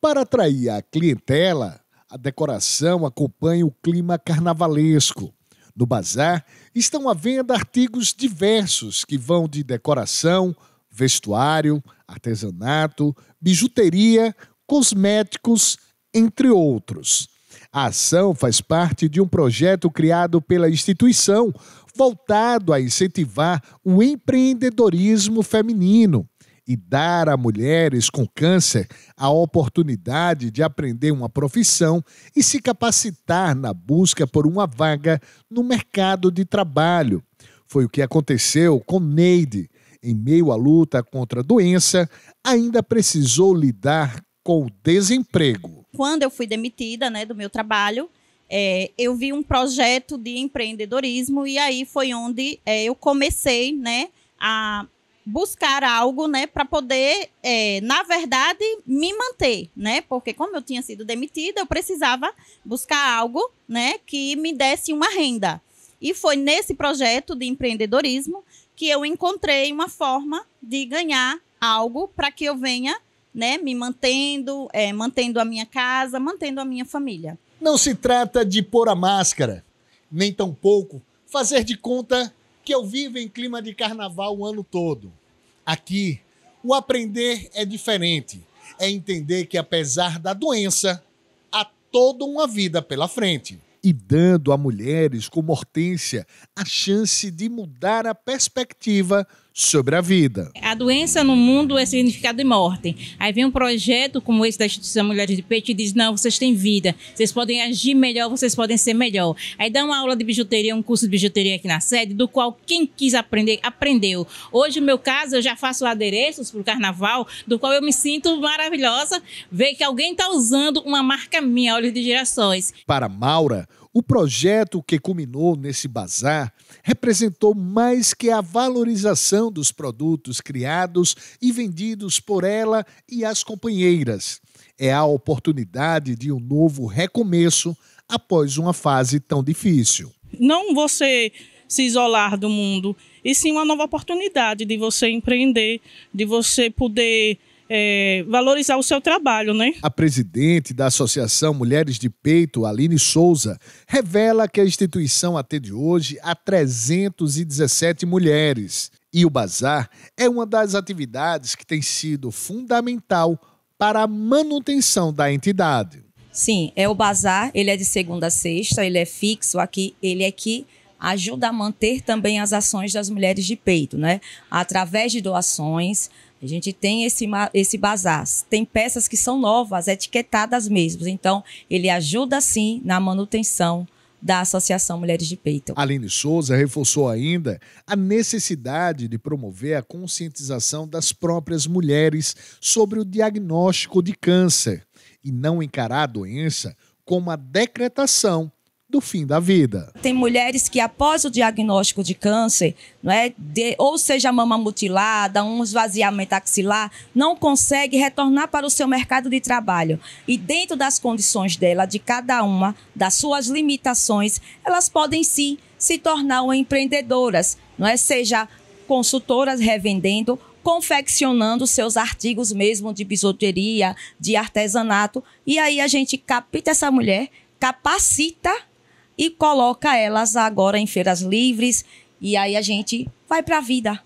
Para atrair a clientela, a decoração acompanha o clima carnavalesco. No bazar estão à venda artigos diversos que vão de decoração, vestuário, artesanato, bijuteria, cosméticos, entre outros. A ação faz parte de um projeto criado pela instituição voltado a incentivar o empreendedorismo feminino e dar a mulheres com câncer a oportunidade de aprender uma profissão e se capacitar na busca por uma vaga no mercado de trabalho. Foi o que aconteceu com Neide. Em meio à luta contra a doença, ainda precisou lidar com o desemprego. Quando eu fui demitida né, do meu trabalho, é, eu vi um projeto de empreendedorismo e aí foi onde é, eu comecei né, a buscar algo, né, para poder, é, na verdade, me manter, né? Porque como eu tinha sido demitida, eu precisava buscar algo, né, que me desse uma renda. E foi nesse projeto de empreendedorismo que eu encontrei uma forma de ganhar algo para que eu venha, né, me mantendo, é, mantendo a minha casa, mantendo a minha família. Não se trata de pôr a máscara, nem tampouco fazer de conta que eu vivo em clima de carnaval o ano todo. Aqui, o aprender é diferente. É entender que, apesar da doença, há toda uma vida pela frente. E dando a mulheres como Hortência a chance de mudar a perspectiva sobre a vida. A doença no mundo é significado de morte. Aí vem um projeto como esse da Instituição Mulheres de Peito e diz: não, vocês têm vida, vocês podem agir melhor, vocês podem ser melhor. Aí dá uma aula de bijuteria, um curso de bijuteria aqui na sede, do qual quem quis aprender, aprendeu. Hoje, no meu caso, eu já faço adereços para o carnaval, do qual eu me sinto maravilhosa ver que alguém está usando uma marca minha, Olhos de Girassóis. Para Maura, o projeto que culminou nesse bazar representou mais que a valorização dos produtos criados e vendidos por ela e as companheiras. É a oportunidade de um novo recomeço após uma fase tão difícil. Não você se isolar do mundo, e sim uma nova oportunidade de você empreender, de você poder é, valorizar o seu trabalho, né? A presidente da Associação Mulheres de Peito, Aline Souza, revela que a instituição atende hoje a 317 mulheres. E o bazar é uma das atividades que tem sido fundamental para a manutenção da entidade. Sim, é o bazar, ele é de segunda a sexta, ele é fixo aqui, ele é que ajuda a manter também as ações das mulheres de peito, né? Através de doações, a gente tem esse, esse bazar. Tem peças que são novas, etiquetadas mesmo. Então, ele ajuda sim na manutenção da Associação Mulheres de Peito. Aline Souza reforçou ainda a necessidade de promover a conscientização das próprias mulheres sobre o diagnóstico de câncer e não encarar a doença como a decretação do fim da vida. Tem mulheres que após o diagnóstico de câncer, não é, de, ou seja mama mutilada, um esvaziamento axilar, não consegue retornar para o seu mercado de trabalho. E dentro das condições dela, de cada uma, das suas limitações, elas podem sim se tornar empreendedoras, não é? Seja consultoras revendendo confeccionando seus artigos mesmo de bijuteria, de artesanato, e aí a gente capta essa mulher, capacita e coloca elas agora em feiras livres e aí a gente vai para a vida.